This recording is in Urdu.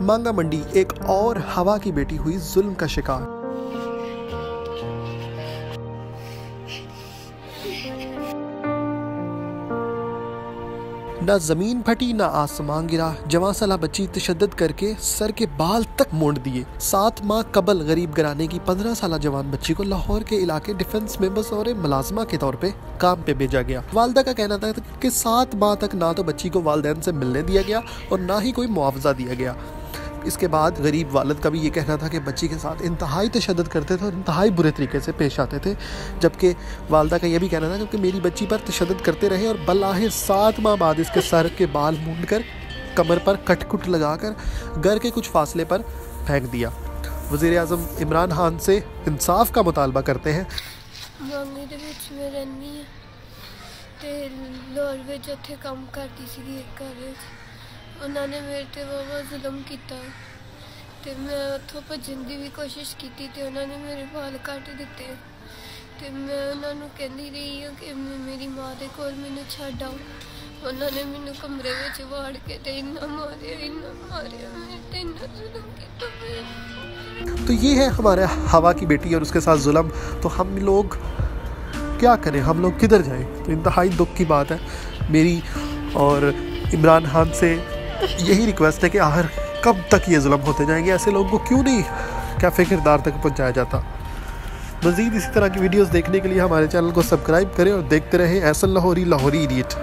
مانگا منڈی ایک اور ہوا کی بیٹی ہوئی ظلم کا شکار۔ نہ زمین پھٹی، نہ آسمان گرا۔ جوان سالہ بچی تشدد کر کے سر کے بال تک مونڈ دیے۔ سات ماہ قبل غریب گرانے کی پندرہ سالہ جوان بچی کو لاہور کے علاقے ڈیفنس میں بطور ملازمہ کے طور پہ کام پہ بھیجا گیا۔ والدہ کا کہنا تھا کہ سات ماہ تک نہ تو بچی کو والدین سے ملنے دیا گیا اور نہ ہی کوئی معاوضہ دیا گیا۔ اس کے بعد غریب والد کا بھی یہ کہنا تھا کہ بچی کے ساتھ انتہائی تشدد کرتے تھے اور انتہائی برے طریقے سے پیش آتے تھے جبکہ والدہ کا یہ بھی کہنا تھا کہ میری بچی پر تشدد کرتے رہے اور بلاہ سات ماہ بعد اس کے سر کے بال مونڈ کر کمر پر کٹ کٹ لگا کر گھر کے کچھ فاصلے پر پھینک دیا وزیر اعظم عمران خان سے انصاف کا مطالبہ کرتے ہیں ਮਾਮੇ ਦੇ ਵਿੱਚ ਮੈਂ ਰਹਿੰਦੀ ਹਾਂ ਤੇ ਲਾਹੌਰ ਵਿੱਚ ਉੱਥੇ ਕੰਮ ਕਰਦੀ ਸੀਗੀ ਇੱਕ ਘਰ ਵਿੱਚ ਉਹਨਾਂ ਨੇ ਮੇਰੇ ਤੇ ਬਹੁਤ ਜ਼ੁਲਮ ਕੀਤਾ ਤੇ ਮੈਂ ਉੱਥੋਂ ਭੱਜਣ ਦੀ ਵੀ ਕੋਸ਼ਿਸ਼ ਕੀਤੀ ਤੇ ਉਹਨਾਂ ਨੇ ਮੇਰੇ ਵਾਲ ਕੱਟ ਦਿੱਤੇ ਤੇ ਮੈਂ ਉਹਨਾਂ ਨੂੰ ਕਹਿੰਦੀ ਰਹੀ ਹਾਂ ਕਿ ਮੈਂ- ਮੇਰੀ ਮਾਂ ਦੇ ਕੋਲ ਮੈਨੂੰ ਛੱਡ ਆਓ ਉਹਨਾਂ ਨੇ ਮੈਨੂੰ ਕਮਰੇ ਵਿੱਚ ਵਾੜ ਕੇ ਤੇ ਇੰਨਾ ਮਾਰਿਆ ਇੰਨਾ ਮਾਰਿਆ ਮੇਰੇ ਤੇ ਇੰਨਾ ਜ਼ੁਲਮ ਕੀਤਾ ਮੇਰੇ تو یہ ہے ہمارے ہوا کی بیٹی اور اس کے ساتھ ظلم تو ہم لوگ کیا کریں ہم لوگ کدھر جائیں تو انتہائی دکھ کی بات ہے میری اور عمران خان سے یہی ریکویسٹ ہے کہ آخر کب تک یہ ظلم ہوتے جائیں گے؟ ایسے لوگوں کو کیوں نہیں کیفے کردار تک پہنچایا جاتا؟ مزید اسی طرح کی ویڈیوز دیکھنے کے لیے ہمارے چینل کو سبسکرائب کریں اور دیکھتے رہیں ایسا لاہوری لاہوری ایڈیٹ